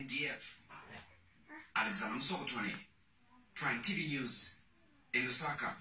NDF. Alexander Msokotwane, Prime TV News in Lusaka.